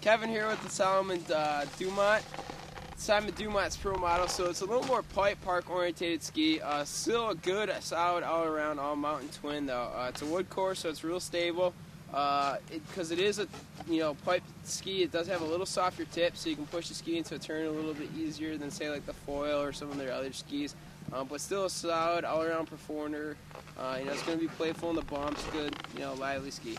Kevin here with the Salomon uh, Dumont. Simon Dumont's pro model, so it's a little more pipe park orientated ski. Uh, still a good, solid all around all mountain twin though. Uh, it's a wood core, so it's real stable. Because it, it is a you know pipe ski, it does have a little softer tip, so you can push the ski into a turn a little bit easier than say like the foil or some of their other skis. Um, but still a solid all around performer. Uh, you know it's going to be playful in the bumps, good you know lively ski.